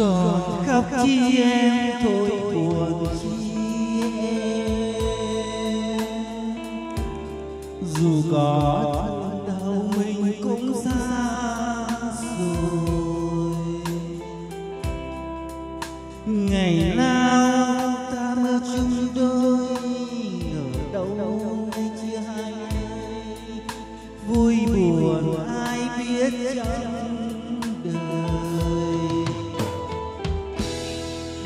còn khóc chi em thôi buồn chi em dù có đau mình cũng xa rồi. Ngày nào ta mơ chung đôi ở đâu hay? chia hai vui buồn ai biết trong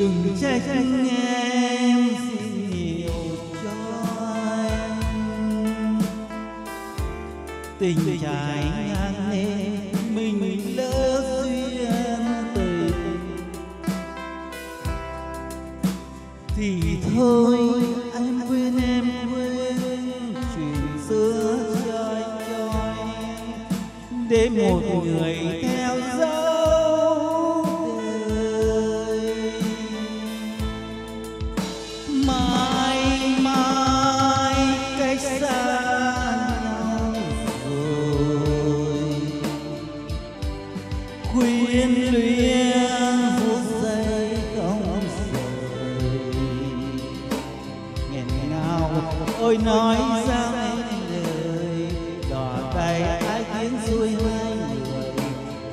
đừng trách em xin hiểu cho anh. Tình trái ngang nên mình lỡ duyên tình. Thì thôi anh quên em quên chuyện xưa chơi để một người theo ôi, nói ra nên lời đỏ tay ai khiến xuôi hai người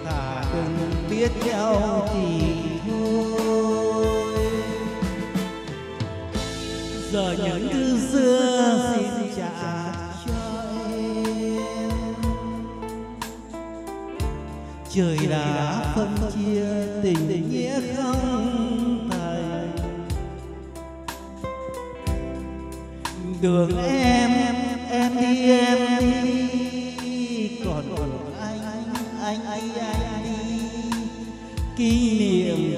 thà đừng biết nhau thì thôi. Giờ những thứ xưa xin trả cho em. Trời đã phân chia tình nghĩa không đường em em đi em đi. Còn còn anh anh anh anh đi kỷ niệm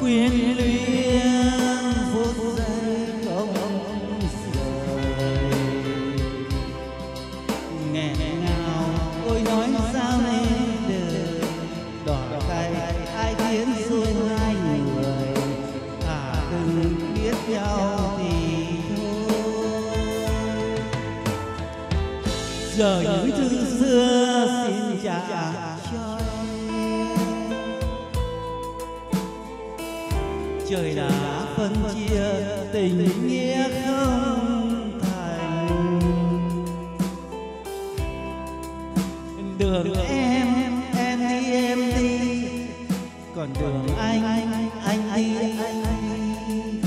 quyến luyến phút giây không rời. Nghẹn ngào ôi nói sao nên đời đỏ tay ai tiến xuôi hai người, thả từng biết nhau thì thôi. Giờ những thứ xưa xin trả trời đã phân chia tình nghĩa không thành. Đường em em đi em đi. Còn đường anh anh đi anh đi.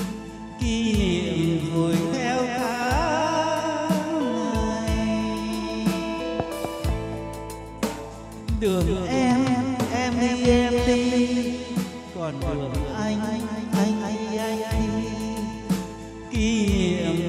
Kỷ niệm vùi theo tháng ngày. Đường em em đi em đi còn đường anh anh anh anh kỷ niệm